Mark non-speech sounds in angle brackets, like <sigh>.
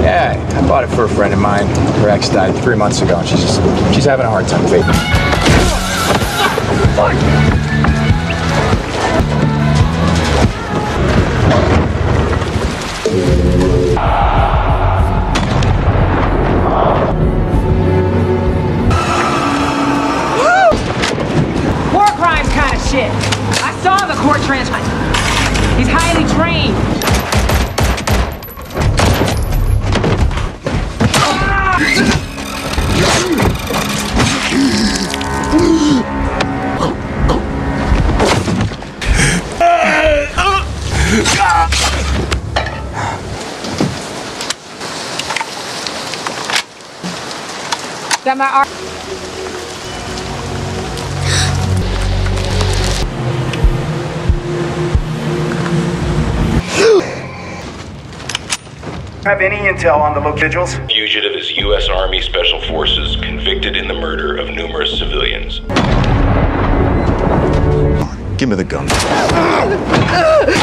Yeah, I bought it for a friend of mine. Her ex died three months ago, and she's just, she's having a hard time faking. <laughs> shit. I saw the court transcript. He's highly trained. That my Have any intel on the locations? Fugitive is U.S. Army Special Forces convicted in the murder of numerous civilians. Give me the gun. Ah!